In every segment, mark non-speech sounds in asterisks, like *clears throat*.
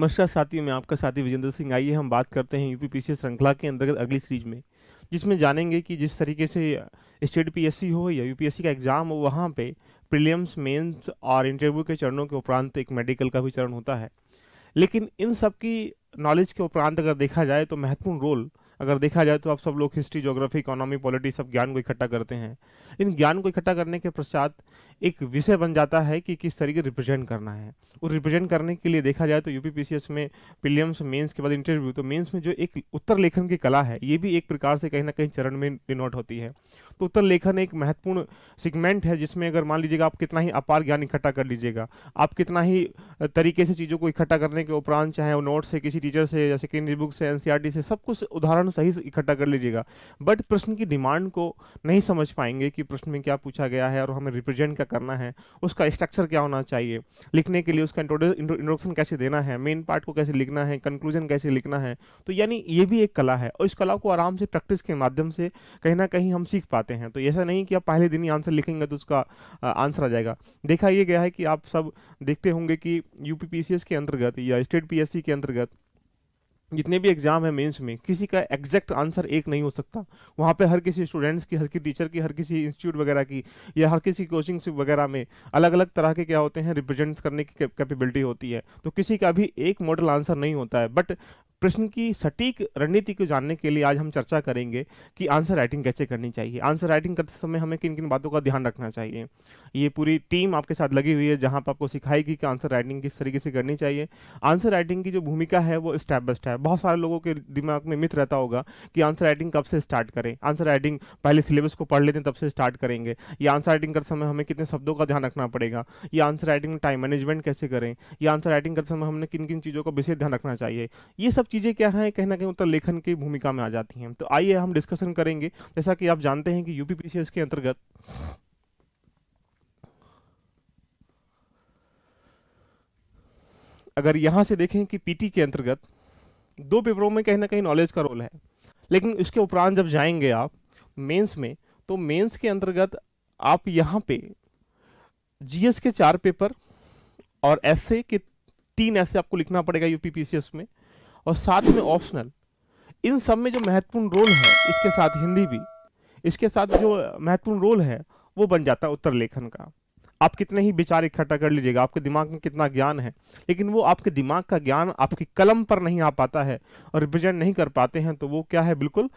नमस्कार साथियों, मैं आपका साथी विजेंद्र सिंह। आइए हम बात करते हैं यूपीपीसी श्रृंखला के अंतर्गत अगली सीरीज़ में, जिसमें जानेंगे कि जिस तरीके से स्टेट पीएससी हो या यूपीएससी का एग्ज़ाम हो, वहाँ पे प्रीलियम्स मेंस और इंटरव्यू के चरणों के उपरांत एक मेडिकल का भी चरण होता है। लेकिन इन सब की नॉलेज के उपरांत अगर देखा जाए तो महत्वपूर्ण रोल अगर देखा जाए तो आप सब लोग हिस्ट्री जोग्राफी इकोनॉमी, पॉलिटी सब ज्ञान को इकट्ठा करते हैं। इन ज्ञान को इकट्ठा करने के पश्चात एक विषय बन जाता है कि किस तरीके रिप्रेजेंट करना है। और रिप्रेजेंट करने के लिए देखा जाए तो यूपीपीसीएस में प्रीलियम्स मेंस के बाद इंटरव्यू तो मेंस में जो एक उत्तर लेखन की कला है, ये भी एक प्रकार से कहीं ना कहीं चरण में डिनोट होती है। तो उत्तर लेखन एक महत्वपूर्ण सिगमेंट है, जिसमें अगर मान लीजिएगा आप कितना ही अपार ज्ञान इकट्ठा कर लीजिएगा, आप कितना ही तरीके से चीज़ों को इकट्ठा करने के उपरांत, चाहे वो नोट से, किसी टीचर से या सेकेंडरी बुक से एनसीईआरटी से, सब कुछ उदाहरण सही से इकट्ठा कर लीजिएगा। बट प्रश्न की डिमांड को नहीं समझ पाएँगे कि प्रश्न में क्या पूछा गया है और हमें रिप्रेजेंट करना है, उसका स्ट्रक्चर क्या होना चाहिए? लिखने के लिए उसका इंट्रोडक्शन कैसे देना है? मेन पार्ट को कैसे लिखना है? कंक्लूजन कैसे लिखना है? तो यानी ये भी एक कला है और इस कला को आराम से प्रैक्टिस के माध्यम से कहीं ना कहीं हम सीख पाते हैं। तो ऐसा नहीं कि आप पहले दिन ही आंसर लिखेंगे तो उसका आंसर आ जाएगा। देखा ये गया है कि आप सब देखते होंगे कि यूपीपीसीएस के अंतर्गत या स्टेट पीएससी के अंतर्गत जितने भी एग्ज़ाम है मेंस में, किसी का एग्जैक्ट आंसर एक नहीं हो सकता। वहाँ पे हर किसी स्टूडेंट्स की, हर किसी टीचर की, हर किसी इंस्टीट्यूट वगैरह की, या हर किसी कोचिंग वगैरह में अलग अलग तरह के क्या होते हैं रिप्रेजेंट करने की कैपेबिलिटी होती है। तो किसी का भी एक मॉडल आंसर नहीं होता है। बट प्रश्न की सटीक रणनीति को जानने के लिए आज हम चर्चा करेंगे कि आंसर राइटिंग कैसे करनी चाहिए। आंसर राइटिंग करते समय हमें किन किन बातों का ध्यान रखना चाहिए। ये पूरी टीम आपके साथ लगी हुई है, जहाँ पर आपको सिखाएगी कि आंसर राइटिंग किस तरीके से करनी चाहिए। आंसर राइटिंग की जो भूमिका है, वो स्टेप बाय स्टेप। बहुत सारे लोगों के दिमाग में मिथ रहता होगा कि आंसर राइटिंग कब से स्टार्ट करें। आंसर राइटिंग पहले सिलेबस को पढ़ लेते हैं, तब से स्टार्ट करेंगे। या आंसर राइटिंग करते समय हमें कितने शब्दों का ध्यान रखना पड़ेगा? या आंसर राइटिंग टाइम मैनेजमेंट कैसे करें? या आंसर राइटिंग करते समय हमने किन किन चीज़ों का विशेष ध्यान रखना चाहिए? ये सब चीज़ें क्या है, कहीं ना कहीं उत्तर लेखन की भूमिका में आ जाती हैं। तो आइए हम डिस्कशन करेंगे। जैसा कि आप जानते हैं कि यूपीपीसीएस के अंतर्गत अगर यहाँ से देखें कि पीटी के अंतर्गत दो पेपरों में कहीं ना कहीं नॉलेज का रोल है। लेकिन इसके उपरांत जब जाएँगे आप मेंस में तो मेंस के अंतर्गत आप यहाँ पे जीएस के चार पेपर और एसए के तीन ऐसे आपको लिखना पड़ेगा यूपीपीसीएस में। और साथ में ऑप्शनल इन सब में जो महत्वपूर्ण रोल है, इसके साथ हिंदी भी, इसके साथ जो महत्वपूर्ण रोल है, वो बन जाता है उत्तर लेखन का। आप कितने ही विचार इकट्ठा कर लीजिएगा, आपके दिमाग में कितना ज्ञान है, लेकिन वो आपके दिमाग का ज्ञान आपकी कलम पर नहीं आ पाता है और रिप्रेजेंट नहीं कर पाते हैं तो वो क्या है? बिल्कुल,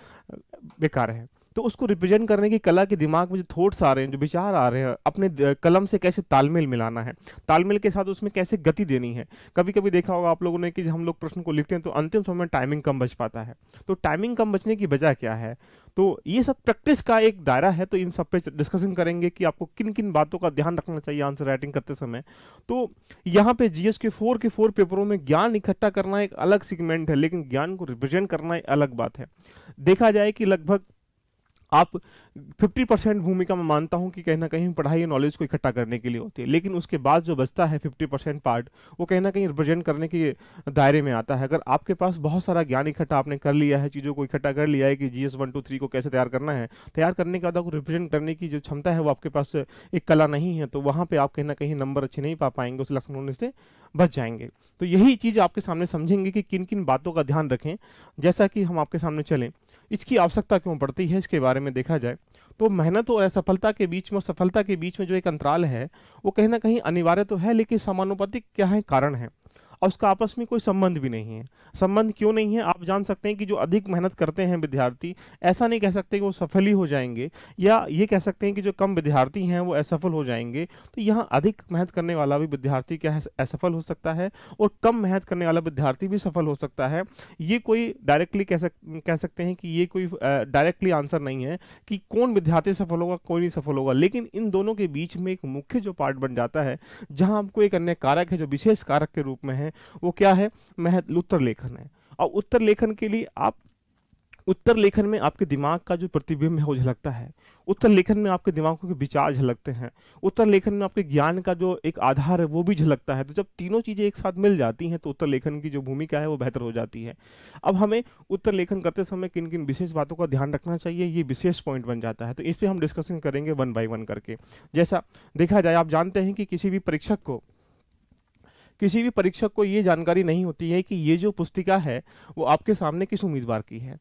बेकार है। तो उसको रिप्रेजेंट करने की कला के दिमाग में जो थॉट्स आ रहे हैं, जो विचार आ रहे हैं, अपने कलम से कैसे तालमेल मिलाना है, तालमेल के साथ उसमें कैसे गति देनी है। कभी कभी देखा होगा आप लोगों ने कि हम लोग प्रश्न को लिखते हैं तो अंतिम समय में टाइमिंग कम बच पाता है। तो टाइमिंग कम बचने की वजह क्या है? तो ये सब प्रैक्टिस का एक दायरा है तो इन सब पे डिस्कशन करेंगे कि आपको किन किन बातों का ध्यान रखना चाहिए आंसर राइटिंग करते समय। तो यहाँ पे जीएस के फोर के फोर पेपरों में ज्ञान इकट्ठा करना एक अलग सिगमेंट है, लेकिन ज्ञान को रिप्रेजेंट करना एक अलग बात है। देखा जाए कि लगभग आप 50 परसेंट भूमिका में मानता हूँ कि कहीं ना कहीं पढ़ाई नॉलेज को इकट्ठा करने के लिए होती है। लेकिन उसके बाद जो बचता है 50 परसेंट पार्ट वो कहीं ना कहीं रिप्रेजेंट करने के दायरे में आता है। अगर आपके पास बहुत सारा ज्ञान इकट्ठा आपने कर लिया है, चीज़ों को इकट्ठा कर लिया है कि G S one two three को कैसे तैयार करना है, तैयार करने के बाद आपको रिप्रेजेंट करने की जो क्षमता है वो आपके पास एक कला नहीं है तो वहाँ पर आप कहीं ना कहीं नंबर अच्छे नहीं पा पाएँगे उस लक्षण होने से बच जाएँगे। तो यही चीज़ आपके सामने समझेंगे कि किन किन बातों का ध्यान रखें, जैसा कि हम आपके सामने चलें। इसकी आवश्यकता क्यों पड़ती है, इसके बारे में देखा जाए तो मेहनत और असफलता के बीच में, सफलता के बीच में जो एक अंतराल है, वो कहीं ना कहीं अनिवार्य तो है, लेकिन समानुपातिक क्या है, कारण है। और उसका आपस में कोई संबंध भी नहीं है। संबंध क्यों नहीं है? आप जान सकते हैं कि जो अधिक मेहनत करते हैं विद्यार्थी, ऐसा नहीं कह सकते कि वो सफल ही हो जाएँगे, या ये कह सकते हैं कि जो कम विद्यार्थी हैं वो असफल हो जाएँगे। तो यहाँ अधिक मेहनत करने वाला भी विद्यार्थी क्या है? असफल हो सकता है और कम मेहनत करने वाला विद्यार्थी भी सफल हो सकता है। ये कोई डायरेक्टली कह सक, कह सकते हैं कि ये कोई डायरेक्टली आंसर नहीं है कि कौन विद्यार्थी सफल होगा कोई नहीं सफल होगा। लेकिन इन दोनों के बीच में एक मुख्य जो पार्ट बन जाता है, जहाँ आपको एक अन्य कारक है जो विशेष कारक के रूप में है वो क्या है? महत्व उत्तर लेखन है। और उत्तर लेखन के लिए आप, उत्तर लेखन में आपके दिमाग का जो प्रतिबिंब है, वो झलकता है। उत्तर लेखन में आपके दिमाग के विचार झलकते हैं। उत्तर लेखन में आपके ज्ञान का जो एक आधार है, वो भी झलकता है। तो जब तीनों चीज़ें एक साथ मिल जाती हैं तो उत्तर लेखन की जो भूमिका है, वो बेहतर हो जाती है। अब हमें उत्तर लेखन करते समय किन किन विशेष बातों का ध्यान रखना चाहिए, ये विशेष पॉइंट बन जाता है। तो इस पर हम डिस्कशन करेंगे वन बाई वन करके। जैसा देखा जाए, आप जानते हैं कि किसी भी परीक्षक को किसी भी परीक्षक को ये जानकारी नहीं होती है कि ये जो पुस्तिका है, वो आपके सामने किस उम्मीदवार की है।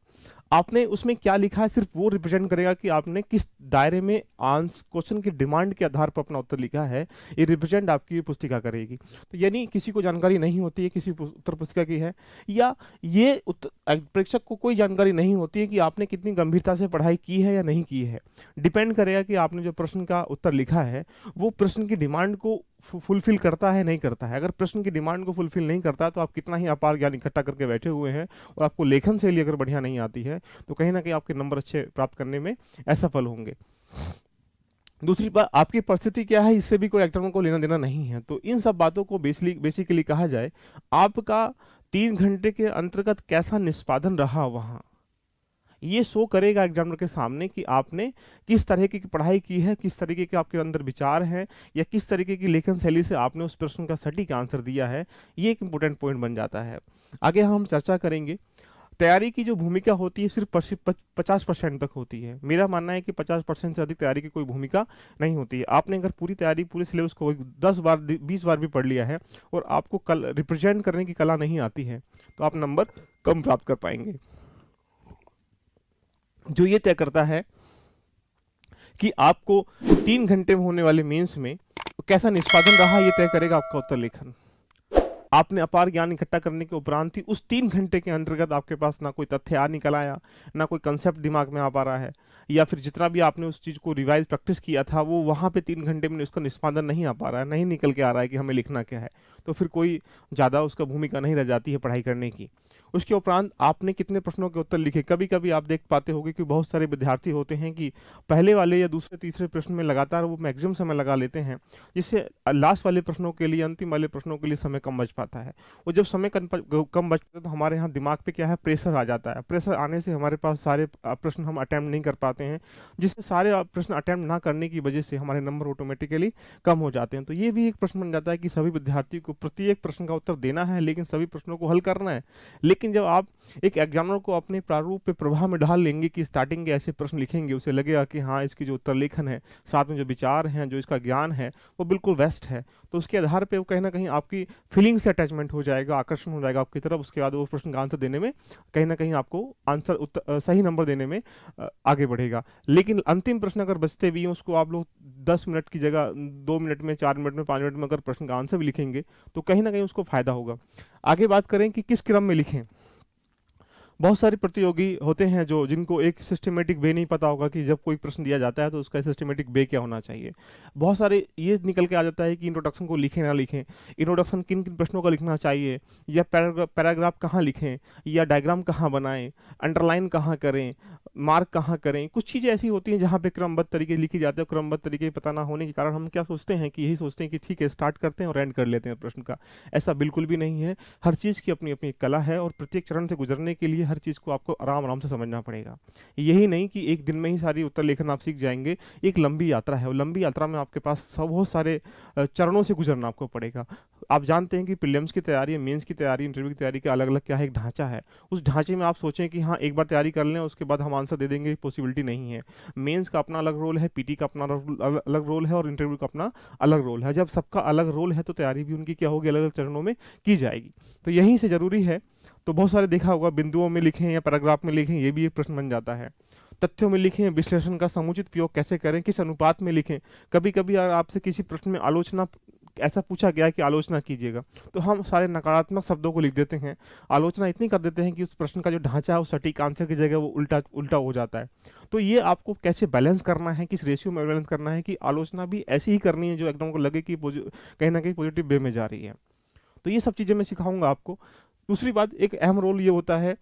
आपने उसमें क्या लिखा है, सिर्फ़ वो रिप्रेजेंट करेगा कि आपने किस दायरे में आंस क्वेश्चन की डिमांड के आधार पर अपना उत्तर लिखा है, ये रिप्रेजेंट आपकी पुस्तिका करेगी। तो यानी किसी को जानकारी नहीं होती है किसी उत्तर पुस्तिका की है, या ये परीक्षक को कोई जानकारी नहीं होती है कि आपने कितनी गंभीरता से पढ़ाई की है या नहीं की है। डिपेंड करेगा कि आपने जो प्रश्न का उत्तर लिखा है, वो प्रश्न की डिमांड को फुलफिल करता है, नहीं करता है। अगर प्रश्न की डिमांड को फुलफिल नहीं करता तो आप कितना ही अपार ज्ञान इकट्ठा करके बैठे हुए हैं और आपको लेखन शैली अगर बढ़िया नहीं आती है तो कहीं ना कहीं आपके नंबर अच्छे प्राप्त करने में असफल होंगे। दूसरी बात, आपकी परिस्थिति क्या है? इससे भी कोई एक्टर को लेना देना नहीं है। तो इन सब बातों को बेसिकली बेसिकली कहा जाए, आपका तीन घंटे के अंतर्गत कैसा निष्पादन रहा वहाँ? ये शो करेगा एग्जामिनर के सामने कि आपने किस तरह की पढ़ाई की है, किस तरीके के आपके अंदर विचार हैं, या किस तरीके की लेखन शैली से आपने उस प्रश्न का सटीक आंसर दिया है, ये एक इंपॉर्टेंट पॉइंट बन जाता है। आगे हम चर्चा करेंगे। तैयारी की जो भूमिका होती है सिर्फ़ पचास परसेंट तक होती है। मेरा मानना है कि पचास परसेंट से अधिक तैयारी की कोई भूमिका नहीं होती है। आपने अगर पूरी तैयारी, पूरे सिलेबस को दस बार, बीस बार भी पढ़ लिया है और आपको कल रिप्रेजेंट करने की कला नहीं आती है तो आप नंबर कम प्राप्त कर पाएँगे। जो ये तय करता है कि आपको तीन घंटे में होने वाले मेंस में कैसा निष्पादन रहा, ये तय करेगा आपका उत्तर लेखन। आपने अपार ज्ञान इकट्ठा करने के उपरांत ही उस तीन घंटे के अंतर्गत आपके पास ना कोई तथ्य आ निकल आया, ना कोई कंसेप्ट दिमाग में आ पा रहा है, या फिर जितना भी आपने उस चीज़ को रिवाइज प्रैक्टिस किया था, वो वहाँ पे तीन घंटे में उसका निष्पादन नहीं आ पा रहा है, नहीं निकल के आ रहा है कि हमें लिखना क्या है। तो फिर कोई ज़्यादा उसका भूमिका नहीं रह जाती है पढ़ाई करने की। उसके उपरांत आपने कितने प्रश्नों के उत्तर लिखे? कभी कभी आप देख पाते होंगे कि बहुत सारे विद्यार्थी होते हैं कि पहले वाले या दूसरे, तीसरे प्रश्न में लगातार वो मैक्सिमम समय लगा लेते हैं, जिससे लास्ट वाले प्रश्नों के लिए, अंतिम वाले प्रश्नों के लिए समय कम बच पाता है। और जब समय कम बच पाता है तो हमारे यहाँ दिमाग पर क्या है? प्रेशर आ जाता है। प्रेशर आने से हमारे पास सारे प्रश्न हम अटैम्प्ट नहीं कर पाते हैं, जिससे सारे प्रश्न अटैम्प्ट ना करने की वजह से हमारे नंबर ऑटोमेटिकली कम हो जाते हैं। तो ये भी एक प्रश्न बन जाता है कि सभी विद्यार्थी को प्रत्येक प्रश्न का उत्तर देना है, लेकिन सभी प्रश्नों को हल करना है। लेकिन जब आप एक एग्जामिनर को अपने प्रारूप पे प्रभाव में ढाल लेंगे कि स्टार्टिंग के ऐसे प्रश्न लिखेंगे, उसे लगेगा कि हाँ इसकी जो उत्तर लेखन है, साथ में जो विचार हैं, जो इसका ज्ञान है, वो बिल्कुल वेस्ट है। तो उसके आधार पर वो कहीं ना कहीं आपकी फीलिंग से अटैचमेंट हो जाएगा, आकर्षण हो जाएगा आपकी तरफ़, उसके बाद वो प्रश्न का आंसर देने में, कहीं ना कहीं आपको आंसर सही नंबर देने में आगे बढ़ेगा। लेकिन अंतिम प्रश्न अगर बचते भी हैं, उसको आप लोग दस मिनट की जगह, दो मिनट में, चार मिनट में, पाँच मिनट में अगर प्रश्न का आंसर भी लिखेंगे तो कहीं ना कहीं उसको फ़ायदा होगा। आगे बात करें कि किस क्रम में लिखें। बहुत सारे प्रतियोगी होते हैं जो, जिनको एक सिस्टमेटिक वे नहीं पता होगा कि जब कोई प्रश्न दिया जाता है तो उसका सिस्टमेटिक वे क्या होना चाहिए। बहुत सारे ये निकल के आ जाता है कि इंट्रोडक्शन को लिखें ना लिखें। इंट्रोडक्शन किन किन प्रश्नों का लिखना चाहिए? या पैराग्राफ कहाँ लिखें? या डायग्राम कहाँ बनाएँ? अंडरलाइन कहाँ करें? मार्क कहाँ करें? कुछ चीज़ें ऐसी होती हैं जहाँ पे क्रमबद्ध तरीके लिखी जाती है क्रमबद्ध तरीके पता ना होने के कारण हम क्या सोचते हैं कि यही सोचते हैं कि ठीक है स्टार्ट करते हैं और एंड कर लेते हैं प्रश्न का। ऐसा बिल्कुल भी नहीं है। हर चीज़ की अपनी अपनी कला है और प्रत्येक चरण से गुजरने के लिए हर चीज़ को आपको आराम आराम से समझना पड़ेगा। यही नहीं कि एक दिन में ही सारी उत्तर लेखन आप सीख जाएँगे। एक लंबी यात्रा है और लंबी यात्रा में आपके पास बहुत सारे चरणों से गुजरना आपको पड़ेगा। आप जानते हैं कि प्रीलिम्स की तैयारी मेंस की तैयारी इंटरव्यू की तैयारी का अलग अलग क्या है? एक ढांचा है। उस ढांचे में आप सोचें कि हाँ एक बार तैयारी कर लें, उसके बाद हम आंसर दे देंगे पॉसिबिलिटी नहीं है। मेंस का अपना अलग रोल है पीटी का अपना अलग रोल है और इंटरव्यू का अपना अलग रोल है। जब सबका अलग रोल है तो तैयारी भी उनकी क्या होगी? अलग अलग चरणों में की जाएगी। तो यहीं से ज़रूरी है। तो बहुत सारे देखा होगा, बिंदुओं में लिखें या पैराग्राफ में लिखें, ये भी एक प्रश्न बन जाता है। तथ्यों में लिखें, विश्लेषण का समुचित प्रयोग कैसे करें, किस अनुपात में लिखें? कभी कभी आपसे किसी प्रश्न में आलोचना ऐसा पूछा गया कि आलोचना कीजिएगा। तो हम सारे नकारात्मक शब्दों को लिख देते हैं। आलोचना इतनी कर देते हैं कि उस प्रश्न का जो ढांचा है वो सटीक आंसर की जगह वो उल्टा उल्टा हो जाता है। तो ये आपको कैसे बैलेंस करना है, किस रेशियो में बैलेंस करना है कि आलोचना भी ऐसी ही करनी है जो एकदम को लगे कि कहीं ना कहीं पॉजिटिव वे में जा रही है। तो ये सब चीज़ें मैं सिखाऊँगा आपको। दूसरी बात, एक अहम रोल ये होता है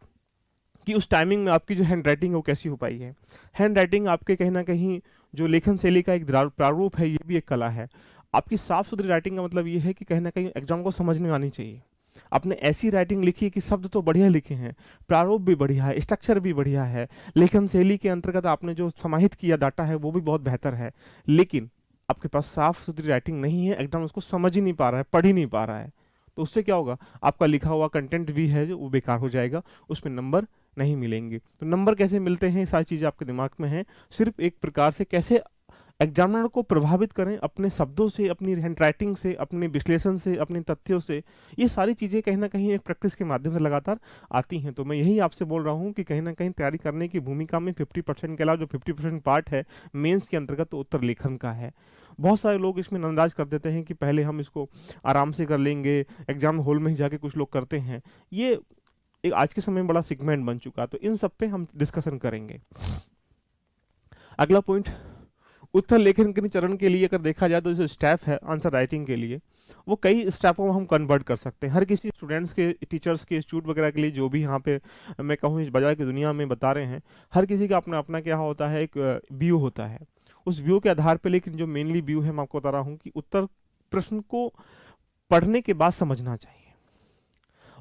कि उस टाइमिंग में आपकी जो हैंड राइटिंग है वो कैसी हो पाई है। हैंड राइटिंग आपके कहीं ना कहीं जो लेखन शैली का एक प्रारूप है, ये भी एक कला है। आपकी साफ़ सुथरी राइटिंग का मतलब ये है कि कहीं ना कहीं एग्ज़ाम को समझ में आनी चाहिए। आपने ऐसी राइटिंग लिखी है कि शब्द तो बढ़िया लिखे हैं, प्रारूप भी बढ़िया है स्ट्रक्चर भी बढ़िया है, लेखन शैली के अंतर्गत आपने जो समाहित किया डाटा है, वो भी बहुत बेहतर है। लेकिन आपके पास साफ़ सुथरी राइटिंग नहीं है एग्ज़ाम उसको समझ ही नहीं पा रहा है, पढ़ ही नहीं पा रहा है। तो उससे क्या होगा? आपका लिखा हुआ कंटेंट भी है जो वो बेकार हो जाएगा, उसमें नंबर नहीं मिलेंगे। तो नंबर कैसे मिलते हैं? सारी चीज़ें आपके दिमाग में हैं। सिर्फ़ एक प्रकार से कैसे एग्जामिनर को प्रभावित करें अपने शब्दों से, अपनी हैंड राइटिंग से, अपने विश्लेषण से, अपने तथ्यों से। ये सारी चीज़ें कहीं ना कहीं एक प्रैक्टिस के माध्यम से लगातार आती हैं। तो मैं यही आपसे बोल रहा हूँ कि कहीं ना कहीं तैयारी करने की भूमिका में फिफ्टी परसेंट के अलावा जो फिफ्टी परसेंट पार्ट है मेन्स के अंतर्गत तो उत्तर लेखन का है। बहुत सारे लोग इसमें नंदाज कर देते हैं कि पहले हम इसको आराम से कर लेंगे एग्ज़ाम हॉल में ही जाके कुछ लोग करते हैं। ये एक आज के समय में बड़ा सिगमेंट बन चुका तो इन सब पे हम डिस्कशन करेंगे। अगला पॉइंट उत्तर लेखन के चरण के लिए अगर देखा जाए तो जो स्टेप है आंसर राइटिंग के लिए, वो कई स्टेपों में हम कन्वर्ट कर सकते हैं। हर किसी स्टूडेंट्स के टीचर्स के इंस्टीट्यूट वगैरह के लिए जो भी यहाँ पे मैं कहूँ इस बाज़ार की दुनिया में बता रहे हैं, हर किसी का अपना अपना क्या होता है, एक व्यू होता है। उस व्यू के आधार पर लेकिन जो मेनली व्यू है, मैं आपको बता रहा हूँ कि उत्तर प्रश्न को पढ़ने के बाद समझना चाहिए।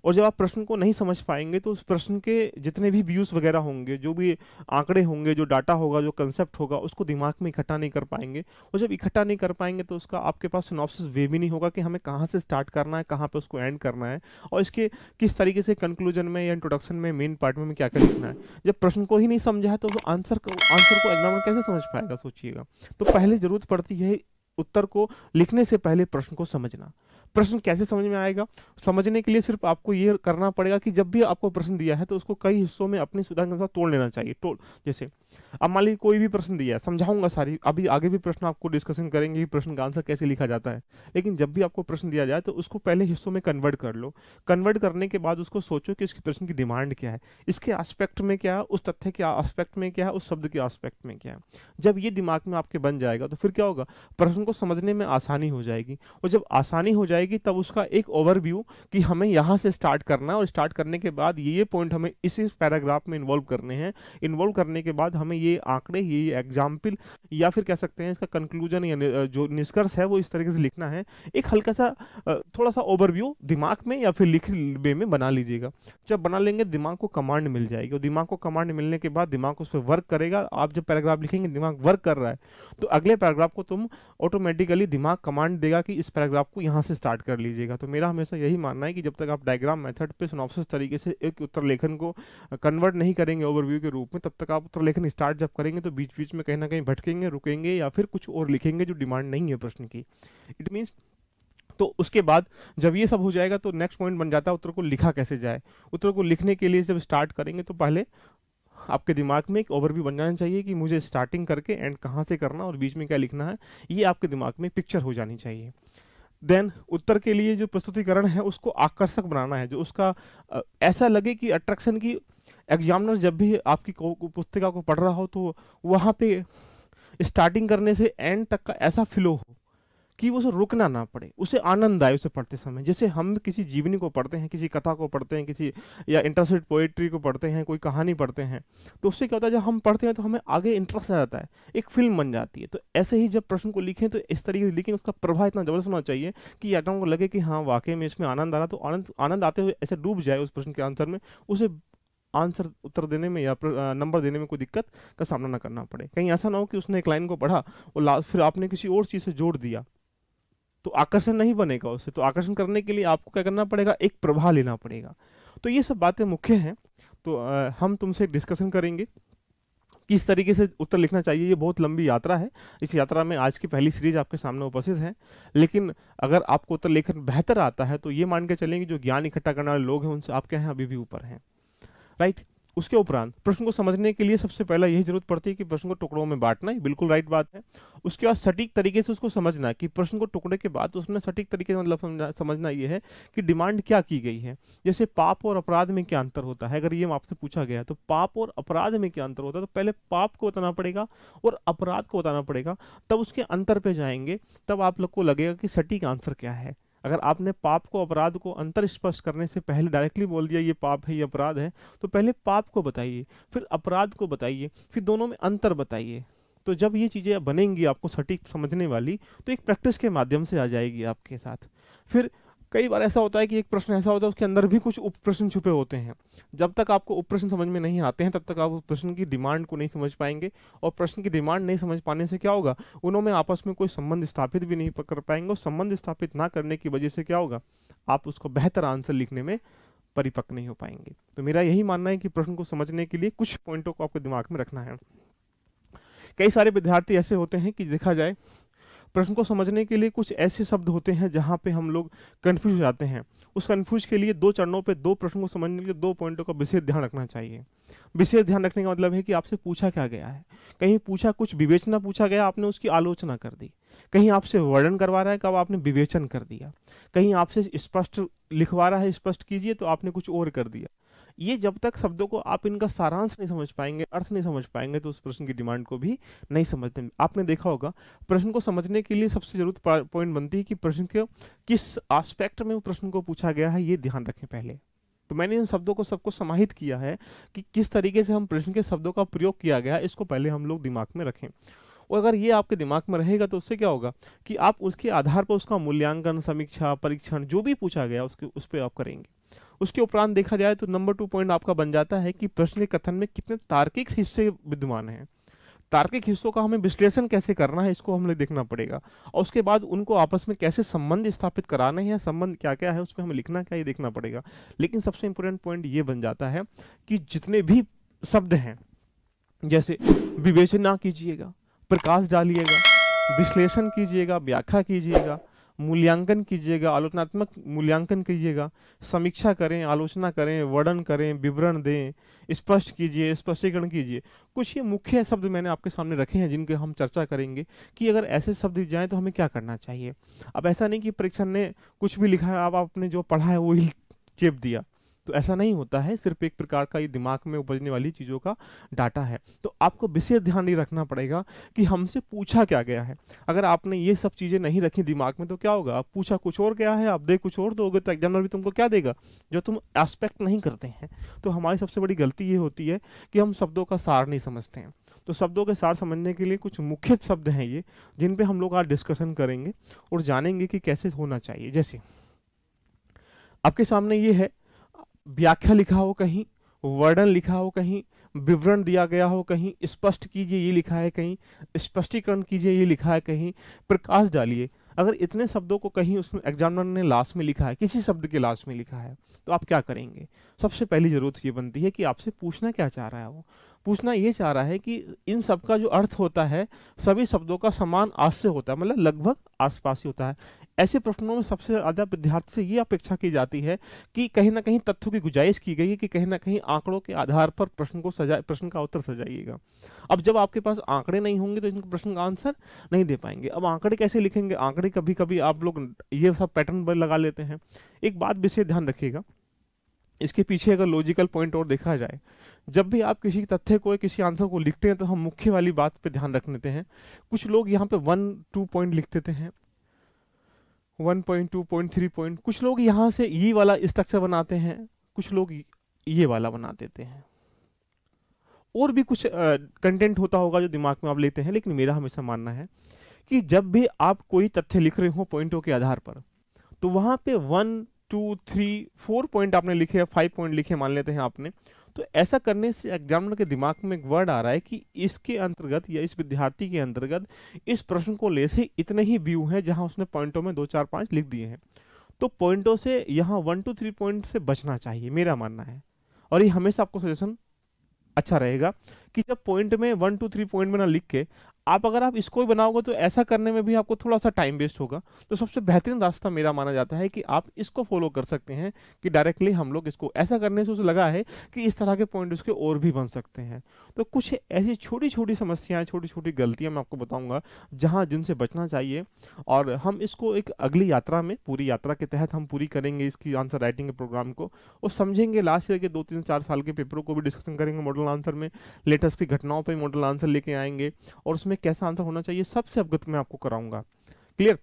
और जब आप प्रश्न को नहीं समझ पाएँगे तो उस प्रश्न के जितने भी व्यूज़ वगैरह होंगे, जो भी आंकड़े होंगे, जो डाटा होगा, जो कंसेप्ट होगा, उसको दिमाग में इकट्ठा नहीं कर पाएँगे। और जब इकट्ठा नहीं कर पाएँगे तो उसका आपके पास सिनॉप्सिस वे भी नहीं होगा कि हमें कहाँ से स्टार्ट करना है, कहाँ पर उसको एंड करना है और इसके किस तरीके से कंक्लूजन में या इंट्रोडक्शन में मेन पार्ट में क्या क्या लिखना है। जब प्रश्न को ही नहीं समझा है तो आंसर आंसर को एग्जामिनर कैसे समझ पाएगा, सोचिएगा। तो पहले ज़रूरत पड़ती है उत्तर को लिखने से पहले प्रश्न को समझना। प्रश्न कैसे समझ में आएगा? समझने के लिए सिर्फ़ आपको ये करना पड़ेगा कि जब भी आपको प्रश्न दिया है तो उसको कई हिस्सों में अपनी सुविधा के अनुसार तोड़ लेना चाहिए। तोड़ जैसे अब मान लीजिए कोई भी प्रश्न दिया है, समझाऊँगा सारी, अभी आगे भी प्रश्न आपको डिस्कशन करेंगे कि प्रश्न का आंसर कैसे लिखा जाता है। लेकिन जब भी आपको प्रश्न दिया जाए तो उसको पहले हिस्सों में कन्वर्ट कर लो। कन्वर्ट करने के बाद उसको सोचो कि इसके प्रश्न की डिमांड क्या है। इसके आस्पेक्ट में क्या है, उस तथ्य के आस्पेक्ट में क्या है, उस शब्द के आस्पेक्ट में क्या है। जब ये दिमाग में आपके बन जाएगा तो फिर क्या होगा? प्रश्न को समझने में आसानी हो जाएगी। और जब आसानी हो जाएगी तब उसका एक ओवरव्यू कि हमें यहाँ से स्टार्ट करना है और स्टार्ट करने के बाद ये ये पॉइंट हमें इसी पैराग्राफ में इन्वॉल्व करने हैं। इन्वॉल्व करने के बाद हमें ये आंकड़े, ये एग्ज़ाम्पल या फिर कह सकते हैं इसका कंक्लूजन या जो निष्कर्ष है वो इस तरीके से लिखना है। एक हल्का सा थोड़ा सा ओवरव्यू दिमाग में या फिर लिख वे में बना लीजिएगा। जब बना लेंगे, दिमाग को कमांड मिल जाएगी और दिमाग को कमांड मिलने के बाद दिमाग उस पर वर्क करेगा। आप जब पैराग्राफ लिखेंगे, दिमाग वर्क कर रहा है तो अगले पैराग्राफ को तुम ऑटोमेटिकली दिमाग कमांड देगा कि इस पैराग्राफ को यहाँ से स्टार्ट कर लीजिएगा। तो मेरा हमेशा यही मानना है कि जब तक आप डायग्राम मेथड पे सिनॉप्सिस तरीके से एक उत्तर लेखन को कन्वर्ट नहीं करेंगे ओवरव्यू के रूप में, तब तक आप उत्तर लेखन स्टार्ट जब करेंगे तो बीच बीच में कहीं ना कहीं भटकेंगे, रुकेंगे या फिर कुछ और लिखेंगे जो डिमांड नहीं है प्रश्न की। इट मीन्स तो उसके बाद जब ये सब हो जाएगा तो नेक्स्ट पॉइंट बन जाता है उत्तर को लिखा कैसे जाए। उत्तर को लिखने के लिए जब स्टार्ट करेंगे तो पहले आपके दिमाग में एक ओवरव्यू बन जाना चाहिए कि मुझे स्टार्टिंग करके एंड कहाँ से करना और बीच में क्या लिखना है, ये आपके दिमाग में पिक्चर हो जानी चाहिए। देन उत्तर के लिए जो प्रस्तुतिकरण है उसको आकर्षक बनाना है, जो उसका ऐसा लगे कि अट्रैक्शन की एग्जामिनर जब भी आपकी पुस्तिका को पढ़ रहा हो तो वहाँ पे स्टार्टिंग करने से एंड तक का ऐसा फ्लो हो कि उसे रुकना ना पड़े, उसे आनंद आए उसे पढ़ते समय। जैसे हम किसी जीवनी को पढ़ते हैं, किसी कथा को पढ़ते हैं, किसी या इंटरेस्टेड पोएट्री को पढ़ते हैं, कोई कहानी पढ़ते हैं तो उससे क्या होता है, जब हम पढ़ते हैं तो हमें आगे इंटरेस्ट आ जाता है, एक फ़िल्म बन जाती है। तो ऐसे ही जब प्रश्न को लिखें तो इस तरीके से लिखें, उसका प्रभाव इतना ज़बरदस्त होना चाहिए कि यात्रा को लगे कि हाँ वाकई में इसमें आनंद आ रहा तो आनंद आनंद आते हुए ऐसे डूब जाए उस प्रश्न के आंसर में, उसे आंसर उत्तर देने में या नंबर देने में कोई दिक्कत का सामना ना करना पड़े। कहीं ऐसा ना हो कि उसने एक लाइन को पढ़ा और फिर आपने किसी और चीज़ से जोड़ दिया। तो आकर्षण नहीं बनेगा उससे तो आकर्षण करने के लिए आपको क्या करना पड़ेगा? एक प्रभाव लेना पड़ेगा। तो ये सब बातें मुख्य हैं। तो आ, हम तुमसे डिस्कशन करेंगे। किस तरीके से उत्तर लिखना चाहिए? ये बहुत लंबी यात्रा है। इस यात्रा में आज की पहली सीरीज़ आपके सामने उपस्थित है। लेकिन अगर आपको उत्तर लेखन बेहतर आता है तो ये मान के चलेंगे जो ज्ञान इकट्ठा करने वाले लोग हैं उनसे आपके यहाँ अभी भी ऊपर हैं। राइट उसके उपरांत प्रश्न को समझने के लिए सबसे पहला यही ज़रूरत पड़ती है कि प्रश्न को टुकड़ों में बांटना ही बिल्कुल राइट बात है। उसके बाद सटीक तरीके से उसको समझना कि प्रश्न को टुकड़े के बाद उसमें सटीक तरीके से मतलब समझना ये है कि डिमांड क्या की गई है। जैसे पाप और अपराध में क्या अंतर होता है? अगर ये आपसे पूछा गया तो पाप और अपराध में क्या अंतर होता है? तो पहले पाप को बताना पड़ेगा और अपराध को बताना पड़ेगा, तब उसके अंतर पे जाएँगे, तब आप लोग को लगेगा कि सटीक आंसर क्या है। अगर आपने पाप को, अपराध को अंतर स्पष्ट करने से पहले डायरेक्टली बोल दिया ये पाप है, ये अपराध है तो पहले पाप को बताइए, फिर अपराध को बताइए, फिर दोनों में अंतर बताइए। तो जब ये चीज़ें बनेंगी आपको सटीक समझने वाली तो एक प्रैक्टिस के माध्यम से आ जाएगी आपके साथ। फिर कई बार ऐसा होता है कि एक प्रश्न ऐसा होता है, उसके अंदर भी कुछ उप प्रश्न छुपे होते हैं। जब तक आपको उप प्रश्न समझ में नहीं आते हैं, तब तक आप उस प्रश्न की डिमांड को नहीं समझ पाएँगे और प्रश्न की डिमांड नहीं समझ पाने से क्या होगा? उन्होंने आपस में कोई संबंध स्थापित भी नहीं कर पाएँगे और संबंध स्थापित ना करने की वजह से क्या होगा? आप उसको बेहतर आंसर लिखने में परिपक्व नहीं हो पाएँगे। तो मेरा यही मानना है कि प्रश्न को समझने के लिए कुछ पॉइंटों को आपको दिमाग में रखना है। कई सारे विद्यार्थी ऐसे होते हैं कि देखा जाए प्रश्न को समझने के लिए कुछ ऐसे शब्द होते हैं जहाँ पे हम लोग कन्फ्यूज़ हो जाते हैं। उस कन्फ्यूज़ के लिए दो चरणों पे दो प्रश्न को समझने के लिए दो पॉइंटों का विशेष ध्यान रखना चाहिए। विशेष ध्यान रखने का मतलब है कि आपसे पूछा क्या गया है? कहीं पूछा कुछ विवेचना पूछा गया, आपने उसकी आलोचना कर दी। कहीं आपसे वर्णन करवा रहा है, कब आपने विवेचन कर दिया। कहीं आपसे स्पष्ट लिखवा रहा है, स्पष्ट कीजिए तो आपने कुछ और कर दिया। ये जब तक शब्दों को आप इनका सारांश नहीं समझ पाएँगे, अर्थ नहीं समझ पाएँगे तो उस प्रश्न की डिमांड को भी नहीं समझते। आपने देखा होगा, प्रश्न को समझने के लिए सबसे ज़रूरत पॉइंट बनती है कि प्रश्न के, किस आस्पेक्ट में प्रश्न को पूछा गया है, ये ध्यान रखें पहले। तो मैंने इन शब्दों को सबको समाहित किया है कि किस तरीके से हम प्रश्न के शब्दों का प्रयोग किया गया, इसको पहले हम लोग दिमाग में रखें। और अगर ये आपके दिमाग में रहेगा तो उससे क्या होगा कि आप उसके आधार पर उसका मूल्यांकन, समीक्षा, परीक्षण, जो भी पूछा गया, उसके, उस पर आप करेंगे। उसके उपरांत देखा जाए तो नंबर टू पॉइंट आपका बन जाता है कि प्रश्न कथन में कितने तार्किक हिस्से विद्यमान हैं। तार्किक हिस्सों का हमें विश्लेषण कैसे करना है, इसको हमें देखना पड़ेगा। और उसके बाद उनको आपस में कैसे संबंध स्थापित कराने हैं संबंध क्या क्या है, उसमें हमें लिखना क्या ये देखना पड़ेगा। लेकिन सबसे इंपॉर्टेंट पॉइंट ये बन जाता है कि जितने भी शब्द हैं, जैसे विवेचना कीजिएगा, प्रकाश डालिएगा, विश्लेषण कीजिएगा, व्याख्या कीजिएगा मूल्यांकन कीजिएगा, आलोचनात्मक मूल्यांकन कीजिएगा, समीक्षा करें, आलोचना करें, वर्णन करें, विवरण दें, स्पष्ट कीजिए, स्पष्टीकरण कीजिए। कुछ ये मुख्य शब्द मैंने आपके सामने रखे हैं जिनके हम चर्चा करेंगे कि अगर ऐसे शब्द जाएँ तो हमें क्या करना चाहिए। अब ऐसा नहीं कि परीक्षा ने कुछ भी लिखा है, अब आपने जो पढ़ा है वही चेप दिया। तो ऐसा नहीं होता है। सिर्फ़ एक प्रकार का ये दिमाग में उपजने वाली चीज़ों का डाटा है। तो आपको विशेष ध्यान नहीं रखना पड़ेगा कि हमसे पूछा क्या गया है। अगर आपने ये सब चीज़ें नहीं रखी दिमाग में तो क्या होगा? आप पूछा कुछ और गया है, आप दे कुछ और दोगे तो एग्जामिनर भी तुमको क्या देगा? जो तुम एस्पेक्ट नहीं करते हैं। तो हमारी सबसे बड़ी गलती ये होती है कि हम शब्दों का सार नहीं समझते हैं। तो शब्दों के सार समझने के लिए कुछ मुख्य शब्द हैं ये, जिन पे हम लोग आज डिस्कशन करेंगे और जानेंगे कि कैसे होना चाहिए। जैसे, आपके सामने ये है व्याख्या लिखा हो कहीं, वर्णन लिखा हो कहीं, विवरण दिया गया हो कहीं, स्पष्ट कीजिए ये लिखा है कहीं, स्पष्टीकरण कीजिए ये लिखा है कहीं, प्रकाश डालिए। अगर इतने शब्दों को कहीं उसमें एग्जामिनर ने लास्ट में लिखा है, किसी शब्द के लास्ट में लिखा है तो आप क्या करेंगे? सबसे पहली ज़रूरत ये बनती है कि आपसे पूछना क्या चाह रहा है वो। पूछना ये चाह रहा है कि इन सब का जो अर्थ होता है, सभी शब्दों का समान आज से होता है मतलब लगभग आसपास ही होता है। ऐसे प्रश्नों में सबसे ज़्यादा विद्यार्थी से ये अपेक्षा की जाती है कि कहीं ना कहीं तथ्यों की गुजाइश की गई है कि कहीं ना कहीं आंकड़ों के आधार पर प्रश्न को सजा, प्रश्न का उत्तर सजाइएगा। अब जब आपके पास आंकड़े नहीं होंगे तो इनके प्रश्न का आंसर नहीं दे पाएँगे। अब आंकड़े कैसे लिखेंगे? आंकड़े कभी कभी आप लोग ये सब पैटर्न लगा लेते हैं। एक बात विशेष ध्यान रखिएगा। इसके पीछे अगर लॉजिकल पॉइंट और देखा जाए, जब भी आप किसी तथ्य को किसी आंसर को लिखते हैं तो हम मुख्य वाली बात पे ध्यान रख लेते हैं। कुछ लोग यहाँ पे वन टू पॉइंट लिख देते हैं। वन पॉइंट कुछ लोग यहाँ से ये वाला स्ट्रक्चर बनाते हैं, कुछ लोग ये वाला बना देते हैं। और भी कुछ कंटेंट होता होगा जो दिमाग में आप लेते हैं, लेकिन मेरा हमेशा मानना है कि जब भी आप कोई तथ्य लिख रहे हो पॉइंटों के आधार पर तो वहाँ पे one two three four point आपने लिखे फाइव पॉइंट लिखे मान लेते हैं आपने तो ऐसा करने से एग्जामिनर के दिमाग में एक वर्ड आ रहा है कि इसके अंतर्गत या इस विद्यार्थी के अंतर्गत इस प्रश्न को ले से इतने ही व्यू हैं जहाँ उसने पॉइंटों में दो, चार, पाँच लिख दिए हैं। तो पॉइंटों से यहाँ वन टू थ्री पॉइंट से बचना चाहिए, मेरा मानना है। और ये हमेशा आपको सजेशन अच्छा रहेगा कि जब पॉइंट में वन टू थ्री पॉइंट में ना लिख के आप अगर आप इसको ही बनाओगे तो ऐसा करने में भी आपको थोड़ा सा टाइम वेस्ट होगा। तो सबसे बेहतरीन रास्ता मेरा माना जाता है कि आप इसको फॉलो कर सकते हैं कि डायरेक्टली हम लोग इसको, ऐसा करने से उसे लगा है कि इस तरह के पॉइंट उसके और भी बन सकते हैं। तो कुछ ऐसी छोटी छोटी समस्याएँ छोटी छोटी गलतियाँ मैं आपको बताऊँगा, जहाँ जिनसे बचना चाहिए और हम इसको एक अगली यात्रा में, पूरी यात्रा के तहत हम पूरी करेंगे इसकी आंसर राइटिंग के प्रोग्राम को और समझेंगे लास्ट ईयर के दो तीन चार साल के पेपरों को भी डिस्कशन करेंगे मॉडल आंसर में लेटेस्ट की घटनाओं पर मॉडल आंसर लेके आएँगे और उसमें कैसा आंसर होना चाहिए, सबसे अवगत मैं आपको कराऊँगा। क्लियर?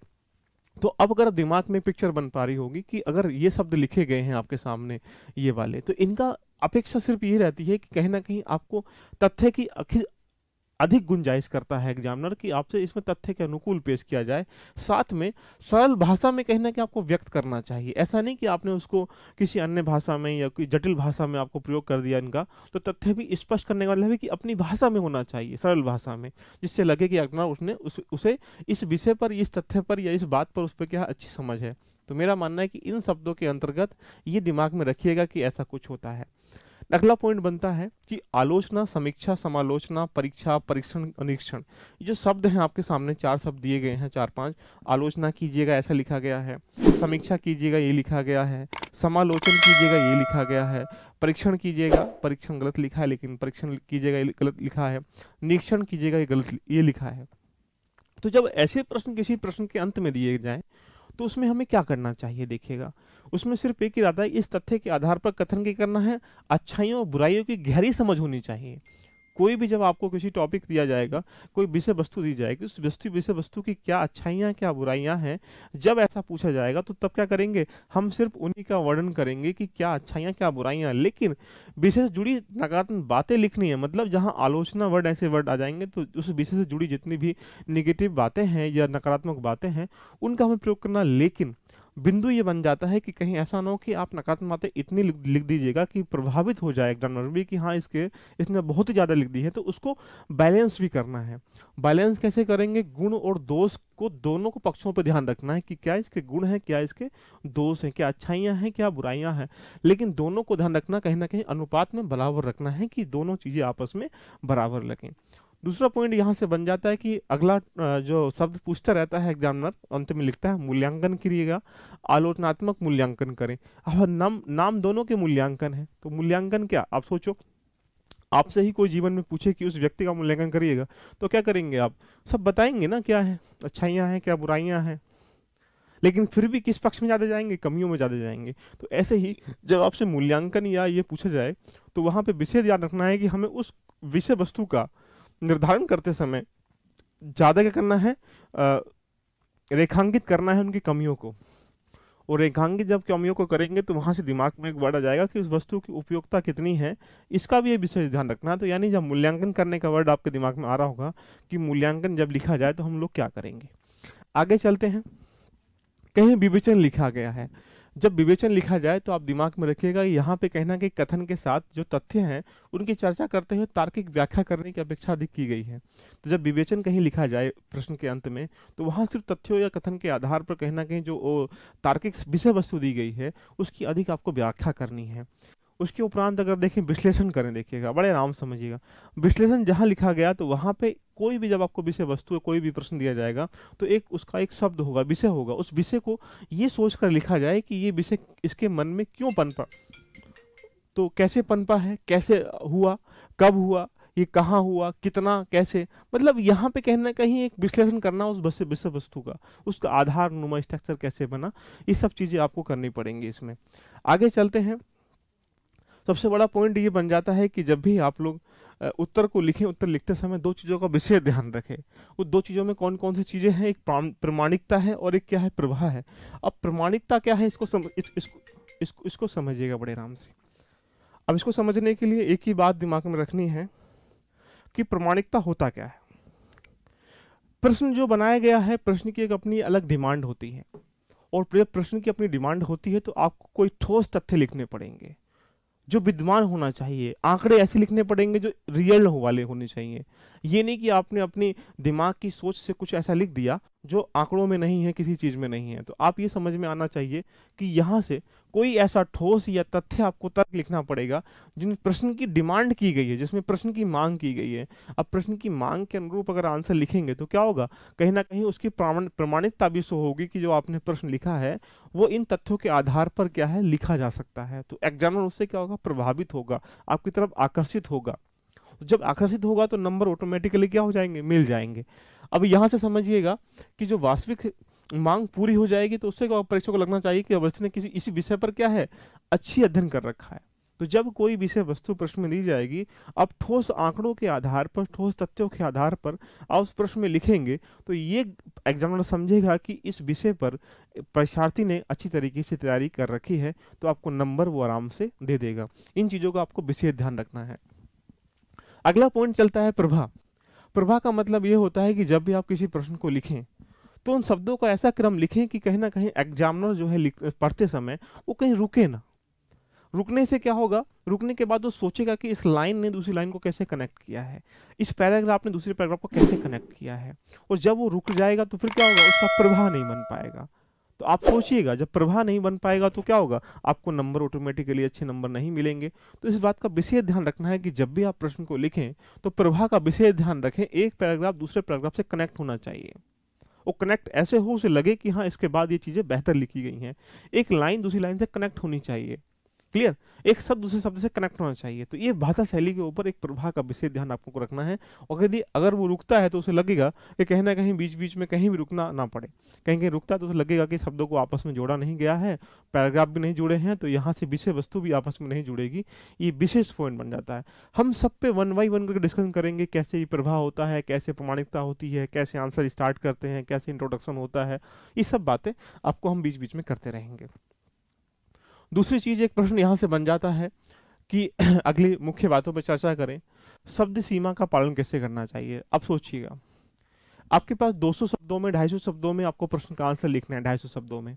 तो अब अगर दिमाग में पिक्चर बन पा रही होगी कि अगर ये शब्द लिखे गए हैं आपके सामने, ये वाले तो इनका अपेक्षा सिर्फ़ ये रहती है कि कहीं ना कहीं आपको तथ्य की अधिक गुंजाइश करता है एग्जामिनर कि आपसे इसमें तथ्य के अनुकूल पेश किया जाए। साथ में सरल भाषा में कहीं ना कहीं आपको व्यक्त करना चाहिए। ऐसा नहीं कि आपने उसको किसी अन्य भाषा में या कोई जटिल भाषा में आपको प्रयोग कर दिया इनका तो तथ्य भी स्पष्ट करने का मतलब है कि अपनी भाषा में होना चाहिए सरल भाषा में जिससे लगे कि एग्जामिनर उसने उस, उसे इस विषय पर इस तथ्य पर या इस बात पर उस पर क्या अच्छी समझ है। तो मेरा मानना है कि इन शब्दों के अंतर्गत ये दिमाग में रखिएगा कि ऐसा कुछ होता है। अगला पॉइंट बनता है कि आलोचना, समीक्षा, समालोचना, परीक्षा, परीक्षण, निरीक्षण जो शब्द हैं आपके सामने, चार शब्द दिए गए हैं, चार पाँच। आलोचना कीजिएगा, ऐसा लिखा गया है। समीक्षा कीजिएगा, ये लिखा गया है। समालोचन कीजिएगा, ये लिखा गया है। परीक्षण कीजिएगा, परीक्षण गलत लिखा है, लेकिन परीक्षण कीजिएगा, ये गलत लिखा है। निरीक्षण कीजिएगा, ये गलत, ये लिखा है। तो जब ऐसे प्रश्न किसी प्रश्न के अंत में दिए जाएँ तो उसमें हमें क्या करना चाहिए देखिएगा। उसमें सिर्फ़ एक ही रहता है, इस तथ्य के आधार पर कथन के करना है, अच्छाइयों और बुराइयों की गहरी समझ होनी चाहिए। कोई भी जब आपको किसी टॉपिक दिया जाएगा, कोई विषय वस्तु दी जाएगी, उस वस्तु विषय वस्तु की क्या अच्छाइयाँ, क्या बुराइयाँ हैं, जब ऐसा पूछा जाएगा तो तब क्या करेंगे? हम सिर्फ़ उन्हीं का वर्णन करेंगे कि क्या अच्छाइयाँ, क्या बुराइयाँ लेकिन विषय से जुड़ी नकारात्मक बातें लिखनी है मतलब जहाँ आलोचना वर्ड, ऐसे वर्ड आ जाएँगे तो उस विषय से जुड़ी जितनी भी निगेटिव बातें हैं या नकारात्मक बातें हैं, उनका हमें प्रयोग करना लेकिन बिंदु ये बन जाता है कि कहीं ऐसा ना हो कि आप नकारात्मक बातें इतनी लिख दीजिएगा कि प्रभावित हो जाए एग्जामिनर भी कि हाँ इसके, इसने बहुत ही ज़्यादा लिख दी है तो उसको बैलेंस भी करना है। बैलेंस कैसे करेंगे? गुण और दोष को, दोनों को पक्षों पर ध्यान रखना है कि क्या इसके गुण हैं, क्या इसके दोष हैं, क्या अच्छाइयाँ हैं, क्या बुराइयाँ हैं। लेकिन दोनों को ध्यान रखना, कहीं ना कहीं अनुपात में बराबर रखना है कि दोनों चीज़ें आपस में बराबर लगें। दूसरा पॉइंट यहाँ से बन जाता है कि अगला जो शब्द पूछता रहता है एग्जामिनर अंत में लिखता है, मूल्यांकन करिएगा, आलोचनात्मक मूल्यांकन करें। अब नाम नाम दोनों के मूल्यांकन है तो मूल्यांकन क्या? आप सोचो, आपसे ही कोई जीवन में पूछे कि उस व्यक्ति का मूल्यांकन करिएगा तो क्या करेंगे आप? सब बताएँगे ना क्या है, अच्छाइयाँ हैं क्या, बुराइयाँ हैं? लेकिन फिर भी किस पक्ष में ज़्यादा जाएँगे? कमियों में ज़्यादा जाएँगे। तो ऐसे ही जब आपसे मूल्यांकन या ये पूछा जाए तो वहाँ पे विषय ध्यान रखना है कि हमें उस विषय वस्तु का निर्धारण करते समय ज़्यादा क्या करना है? रेखांकित करना है उनकी कमियों को। और रेखांकित जब कमियों को करेंगे तो वहाँ से दिमाग में एक वर्ड आ जाएगा कि उस वस्तु की उपयोगिता कितनी है, इसका भी ये विशेष ध्यान रखना है। तो यानी जब मूल्यांकन करने का वर्ड आपके दिमाग में आ रहा होगा कि मूल्यांकन जब लिखा जाए तो हम लोग क्या करेंगे? आगे चलते हैं। कहीं विवेचन लिखा गया है। जब विवेचन लिखा जाए तो आप दिमाग में रखिएगा, यहाँ पे कहना कि कथन के साथ जो तथ्य हैं, उनकी चर्चा करते हुए तार्किक व्याख्या करने की अपेक्षा अधिक की गई है। तो जब विवेचन कहीं लिखा जाए प्रश्न के अंत में तो वहाँ सिर्फ़ तथ्यों या कथन के आधार पर कहीं ना कहीं जो तार्किक विषय वस्तु दी गई है, उसकी अधिक आपको व्याख्या करनी है। उसके उपरांत अगर देखें, विश्लेषण करें, देखिएगा, बड़े आराम समझिएगा। विश्लेषण जहाँ लिखा गया तो वहाँ पे कोई भी जब आपको विषय वस्तु कोई भी प्रश्न दिया जाएगा तो एक उसका एक शब्द होगा, विषय होगा। उस विषय को ये सोच कर लिखा जाए कि ये विषय इसके मन में क्यों पनपा? तो कैसे पनपा है? कैसे हुआ? कब हुआ? ये कहाँ हुआ? कितना? कैसे? मतलब यहाँ पे कहीं ना कहीं एक विश्लेषण करना उस विषय वस्तु का, उसका आधार, नुमा स्ट्रक्चर कैसे बना, ये सब चीज़ें आपको करनी पड़ेंगी इसमें। आगे चलते हैं। सबसे बड़ा पॉइंट ये बन जाता है कि जब भी आप लोग उत्तर को लिखें उत्तर लिखते समय दो चीज़ों का विशेष ध्यान रखें। उस दो चीज़ों में कौन कौन सी चीज़ें हैं? एक प्रमाणिकता है और एक क्या है? प्रवाह है। अब प्रमाणिकता क्या है? इसको सम, इस, इसको इसको इसको समझिएगा बड़े आराम से। अब इसको समझने के लिए एक ही बात दिमाग में रखनी है कि प्रमाणिकता होता क्या है? प्रश्न जो बनाया गया है प्रश्न की एक अपनी अलग डिमांड होती है। और प्रश्न की अपनी डिमांड होती है तो आपको कोई ठोस तथ्य लिखने पड़ेंगे। जो विद्वान होना चाहिए आंकड़े ऐसे लिखने पड़ेंगे जो रियल वाले होने चाहिए। ये नहीं कि आपने अपनी दिमाग की सोच से कुछ ऐसा लिख दिया जो आंकड़ों में नहीं है, किसी चीज़ में नहीं है। तो आप ये समझ में आना चाहिए कि यहाँ से कोई ऐसा ठोस या तथ्य आपको तर्क लिखना पड़ेगा जिन प्रश्न की डिमांड की गई है, जिसमें प्रश्न की मांग की गई है। अब प्रश्न की मांग के अनुरूप अगर आंसर लिखेंगे तो क्या होगा? कहीं ना कहीं उसकी प्रमाणिकता भी सो होगी कि जो आपने प्रश्न लिखा है, वो इन तथ्यों के आधार पर क्या है, लिखा जा सकता है। तो एग्जामिनर उससे क्या होगा? प्रभावित होगा, आपकी तरफ़ आकर्षित होगा। जब आकर्षित होगा तो नंबर ऑटोमेटिकली क्या हो जाएँगे? मिल जाएँगे। अब यहाँ से समझिएगा कि जो वास्तविक मांग पूरी हो जाएगी तो उससे परीक्षा को लगना चाहिए कि अवस्थी ने किसी, इसी विषय पर क्या है? अच्छी अध्ययन कर रखा है। तो जब कोई विषय वस्तु प्रश्न में दी जाएगी आप ठोस आंकड़ों के आधार पर, ठोस तथ्यों के आधार पर आप उस प्रश्न में लिखेंगे तो ये एग्जामिनर समझेगा कि इस विषय पर परीक्षार्थी ने अच्छी तरीके से तैयारी कर रखी है तो आपको नंबर वो आराम से दे देगा। इन चीज़ों का आपको विशेष ध्यान रखना है। अगला पॉइंट चलता है प्रभा। प्रभा का मतलब ये होता है कि जब भी आप किसी प्रश्न को लिखें तो उन शब्दों का ऐसा क्रम लिखें कि कहीं ना कहीं एग्जामिनर जो है पढ़ते समय वो कहीं रुके ना। रुकने से क्या होगा? रुकने के बाद वो सोचेगा कि इस लाइन ने दूसरी लाइन को कैसे कनेक्ट किया है? इस पैराग्राफ ने दूसरे पैराग्राफ को कैसे कनेक्ट किया है? और जब वो रुक जाएगा तो फिर क्या होगा? उसका प्रभाव नहीं बन पाएगा। तो आप सोचिएगा, जब प्रभा नहीं बन पाएगा तो क्या होगा? आपको नंबर ऑटोमेटिकली अच्छे नंबर नहीं मिलेंगे। तो इस बात का विशेष ध्यान रखना है कि जब भी आप प्रश्न को लिखें तो प्रभा का विशेष ध्यान रखें। एक पैराग्राफ दूसरे पैराग्राफ से कनेक्ट होना चाहिए। वो कनेक्ट ऐसे हो उसे लगे कि हाँ इसके बाद ये चीज़ें बेहतर लिखी गई हैं। एक लाइन दूसरी लाइन से कनेक्ट होनी चाहिए। क्लियर एक शब्द, दूसरे शब्द से कनेक्ट होना चाहिए। तो ये भाषा शैली के ऊपर एक प्रभाव का विशेष ध्यान आपको रखना है। और यदि अगर वो रुकता है तो उसे लगेगा कि कहीं ना कहीं बीच बीच में कहीं भी रुकना ना पड़े। कहीं कहीं रुकता है तो उसे लगेगा कि शब्दों को आपस में जोड़ा नहीं गया है, पैराग्राफ भी नहीं जुड़े हैं तो यहाँ से विषय वस्तु भी आपस में नहीं जुड़ेगी। ये विशेष पॉइंट बन जाता है। हम सब पे वन बाई वन करके डिस्कशन करेंगे, कैसे ये प्रभाव होता है, कैसे प्रमाणिकता होती है, कैसे आंसर स्टार्ट करते हैं, कैसे इंट्रोडक्शन होता है। ये सब बातें आपको हम बीच बीच में करते रहेंगे। दूसरी चीज़, एक प्रश्न यहाँ से बन जाता है कि *clears throat* अगली मुख्य बातों पर चर्चा करें, शब्द सीमा का पालन कैसे करना चाहिए? अब सोचिएगा। आपके पास 200 शब्दों में 250 शब्दों में आपको प्रश्न का आंसर लिखना है 250 शब्दों में।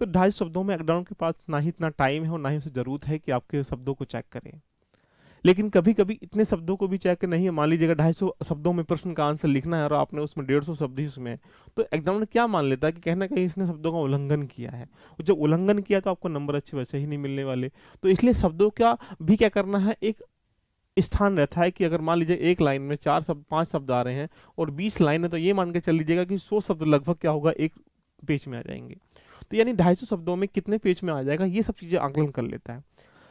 तो 250 शब्दों में अकडाउन के पास ना ही इतना टाइम है और ना ही उसे ज़रूरत है कि आपके शब्दों को चेक करें। लेकिन कभी कभी इतने शब्दों को भी चेक नहीं है मान लीजिएगा ढाई सौ शब्दों में प्रश्न का आंसर लिखना है और आपने उसमें डेढ़ सौ शब्द ही उसमें तो एग्जामिनर क्या मान लेता है कि कहना कहीं इसने शब्दों का उल्लंघन किया है? जब उल्लंघन किया तो आपको नंबर अच्छे वैसे ही नहीं मिलने वाले। तो इसलिए शब्दों का भी क्या करना है, एक स्थान रहता है कि अगर मान लीजिए एक लाइन में चार शब्द, पाँच शब्द आ रहे हैं और बीस लाइन है तो ये मान के चल लीजिएगा कि सौ शब्द लगभग क्या होगा, एक पेज में आ जाएँगे। तो यानी ढाई सौ शब्दों में कितने पेज में आ जाएगा, ये सब चीज़ें आकलन कर लेता है।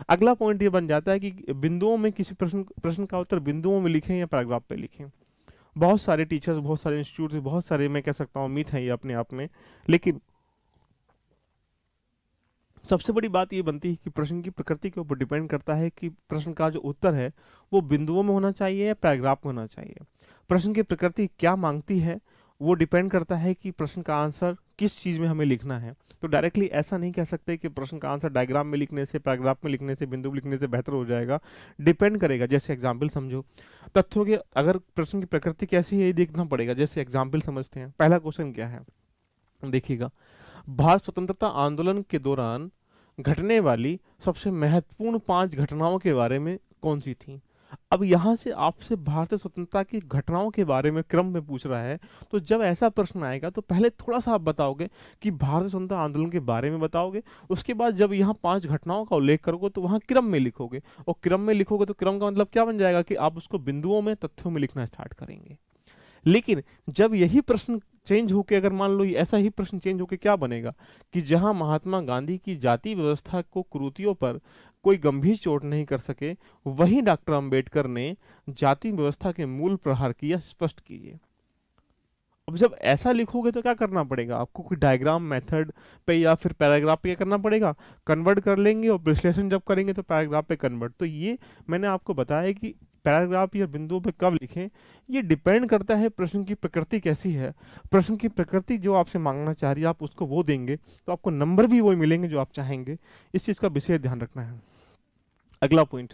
अगला पॉइंट ये बन जाता है कि बिंदुओं में किसी प्रश्न प्रश्न का उत्तर बिंदुओं में लिखें या पैराग्राफ पे लिखें। बहुत सारे टीचर्स बहुत सारे इंस्टीट्यूट बहुत सारे मैं कह सकता हूँ मिथ है ये अपने आप में। लेकिन सबसे बड़ी बात ये बनती है कि प्रश्न की प्रकृति के ऊपर डिपेंड करता है कि प्रश्न का जो उत्तर है, वो बिंदुओं में होना चाहिए या पैराग्राफ में होना चाहिए। प्रश्न की प्रकृति क्या मांगती है वो डिपेंड करता है कि प्रश्न का आंसर किस चीज़ में हमें लिखना है। तो डायरेक्टली ऐसा नहीं कह सकते कि प्रश्न का आंसर डायग्राम में लिखने से पैराग्राफ में लिखने से, बिंदु लिखने से बेहतर हो जाएगा। डिपेंड करेगा, जैसे एग्ज़ाम्पल समझो। तथ्यों के, अगर प्रश्न की प्रकृति कैसी है, ये देखना पड़ेगा। जैसे एग्ज़ाम्पल समझते हैं। पहला क्वेश्चन क्या है? देखिएगा। भारत स्वतंत्रता आंदोलन के दौरान घटने वाली सबसे महत्वपूर्ण पाँच घटनाओं के बारे में कौन सी थी? अब यहाँ से आपसे भारतीय स्वतंत्रता की घटनाओं के बारे में क्रम में पूछ रहा है तो जब ऐसा प्रश्न आएगा तो पहले थोड़ा सा आप बताओगे कि भारतीय स्वतंत्रता आंदोलन के बारे में बताओगे, उसके बाद जब यहाँ पाँच घटनाओं का उल्लेख करोगे तो वहाँ क्रम में लिखोगे, और क्रम में लिखोगे तो क्रम का मतलब क्या बन जाएगा कि आप उसको बिंदुओं में, तथ्यों में लिखना स्टार्ट करेंगे। लेकिन जब यही प्रश्न चेंज होके, अगर मान लो ऐसा ही प्रश्न चेंज होके क्या बनेगा कि जहाँ महात्मा गांधी की जाति व्यवस्था को कुरूतियों पर कोई गंभीर चोट नहीं कर सके, वही डॉक्टर अंबेडकर ने जाति व्यवस्था के मूल प्रहार किया स्पष्ट कीजिए। अब जब ऐसा लिखोगे तो क्या करना पड़ेगा? आपको कोई डायग्राम मेथड पे या फिर पैराग्राफ पे क्या करना पड़ेगा? कन्वर्ट कर लेंगे और विश्लेषण जब करेंगे तो पैराग्राफ पे कन्वर्ट तो ये मैंने आपको बताया कि पैराग्राफ या बिंदुओं पे कब लिखें, ये डिपेंड करता है प्रश्न की प्रकृति कैसी है। प्रश्न की प्रकृति जो आपसे मांगना चाह रही है, आप उसको वो देंगे तो आपको नंबर भी वो मिलेंगे जो आप चाहेंगे। इस चीज़ का विशेष ध्यान रखना है। अगला पॉइंट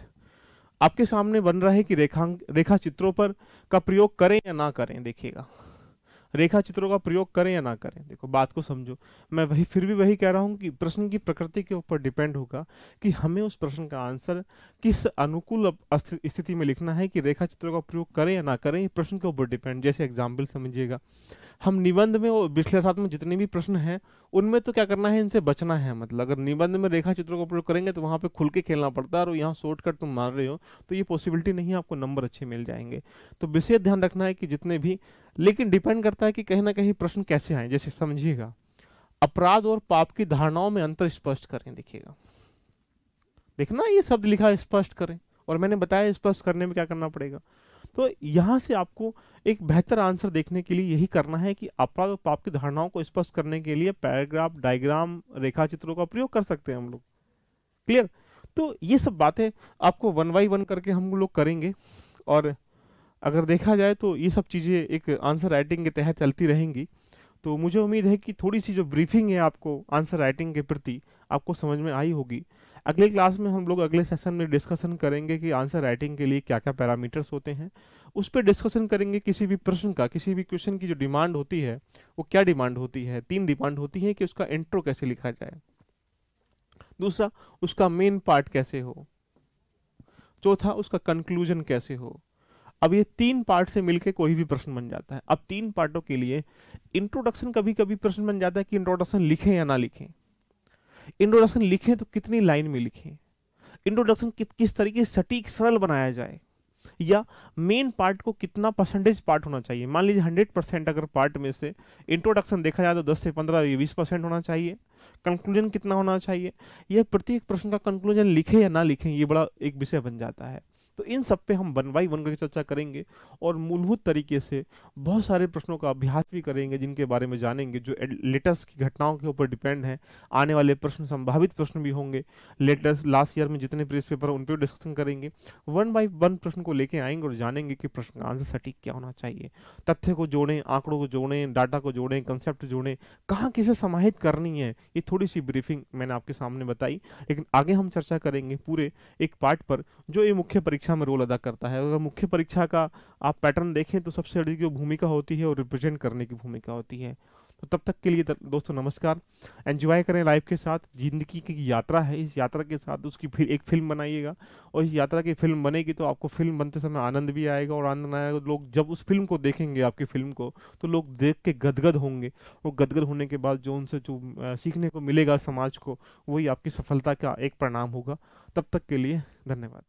आपके सामने बन रहा है कि रेखा रेखा चित्रों पर का प्रयोग करें या ना करें, देखिएगा। रेखा चित्रों का प्रयोग करें या ना करें, देखो, बात को समझो। मैं वही, फिर भी वही कह रहा हूँ कि प्रश्न की प्रकृति के ऊपर डिपेंड होगा कि हमें उस प्रश्न का आंसर किस अनुकूल स्थिति में लिखना है कि रेखा चित्रों का प्रयोग करें या ना करें, ये प्रश्न के ऊपर डिपेंड। जैसे एग्ज़ाम्पल समझिएगा, हम निबंध में और विश्लेषणात्मक जितने भी प्रश्न हैं, उनमें तो क्या करना है, इनसे बचना है मतलब अगर निबंध में रेखा चित्रों का प्रयोग करेंगे तो वहाँ पे खुल के खेलना पड़ता है और यहाँ शॉर्टकट तुम मार रहे हो तो ये पॉसिबिलिटी नहीं है, आपको नंबर अच्छे मिल जाएँगे। तो विशेष ध्यान रखना है कि जितने भी लेकिन डिपेंड करता है कि कहीं ना कहीं प्रश्न कैसे आए, जैसे समझिएगा। अपराध और पाप की धारणाओं में अंतर स्पष्ट करें, देखिएगा। देखना ये शब्द लिखा स्पष्ट करें। और मैंने बताया स्पष्ट करने में क्या करना पड़ेगा। तो यहाँ से आपको एक बेहतर आंसर देखने के लिए यही करना है कि अपराध और पाप की धारणाओं को स्पष्ट करने के लिए पैराग्राफ, डायग्राम रेखा चित्रों का प्रयोग कर सकते हैं हम लोग। क्लियर? तो ये सब बातें आपको वन बाई वन करके हम लोग करेंगे। और अगर देखा जाए तो ये सब चीज़ें एक आंसर राइटिंग के तहत चलती रहेंगी। तो मुझे उम्मीद है कि थोड़ी सी जो ब्रीफिंग है आपको आंसर राइटिंग के प्रति, आपको समझ में आई होगी। अगले क्लास में हम लोग अगले सेशन में डिस्कशन करेंगे कि आंसर राइटिंग के लिए क्या क्या पैरामीटर्स होते हैं। उस पर डिस्कशन करेंगे किसी भी प्रश्न का, किसी भी क्वेश्चन की जो डिमांड होती है, वो क्या डिमांड होती है? तीन डिमांड होती है कि उसका इंट्रो कैसे लिखा जाए। दूसरा, उसका मेन पार्ट कैसे हो? चौथा, उसका कंक्लूजन कैसे हो? अब ये तीन पार्ट से मिलके कोई भी प्रश्न बन जाता है। अब तीन पार्टों के लिए इंट्रोडक्शन कभी कभी प्रश्न बन जाता है कि इंट्रोडक्शन लिखें या ना लिखें। इंट्रोडक्शन लिखें तो कितनी लाइन में लिखें? इंट्रोडक्शन कि, किस तरीके से सटीक सरल बनाया जाए? या मेन पार्ट को कितना परसेंटेज पार्ट होना चाहिए? मान लीजिए हंड्रेड परसेंट अगर पार्ट में से इंट्रोडक्शन देखा जाए तो दस से पंद्रह बीस परसेंट होना चाहिए। कंक्लूजन कितना होना चाहिए? यह प्रत्येक प्रश्न का कंक्लूजन लिखे या ना लिखें ये बड़ा एक विषय बन जाता है। तो इन सब पे हम वन बाई वन करके चर्चा करेंगे और मूलभूत तरीके से बहुत सारे प्रश्नों का अभ्यास भी करेंगे, जिनके बारे में जानेंगे, जो लेटेस्ट की घटनाओं के ऊपर डिपेंड है। आने वाले प्रश्न, संभावित प्रश्न भी होंगे। लेटेस्ट लास्ट ईयर में जितने प्रेस पेपर उन पर डिस्कशन करेंगे। वन बाई वन प्रश्न को लेके आएँगे और जानेंगे कि प्रश्न का आंसर सटीक क्या होना चाहिए। तथ्य को जोड़ें, आंकड़ों को जोड़ें, डाटा को जोड़ें कंसेप्ट जोड़ें। कहाँ किसे समाहित करनी है, ये थोड़ी सी ब्रीफिंग मैंने आपके सामने बताई। लेकिन आगे हम चर्चा करेंगे पूरे एक पार्ट पर, जो ये मुख्य परीक्षा परीक्षा में रोल अदा करता है। अगर मुख्य परीक्षा का आप पैटर्न देखें तो सबसे बड़ी जो भूमिका होती है वो रिप्रेजेंट करने की भूमिका होती है। तो तब तक के लिए दोस्तों नमस्कार। एंजॉय करें लाइफ के साथ। ज़िंदगी की यात्रा है। इस यात्रा के साथ उसकी फिर एक फ़िल्म बनाइएगा। और इस यात्रा की फ़िल्म बनेगी तो आपको फ़िल्म बनते समय आनंद भी आएगा और आनंद आएगा। लोग जब उस फ़िल्म को देखेंगे, आपकी फ़िल्म को तो लोग देख के गदगद होंगे। और गदगद होने के बाद जो उनसे जो सीखने को मिलेगा समाज को, वही आपकी सफलता का एक परिणाम होगा। तब तक के लिए धन्यवाद।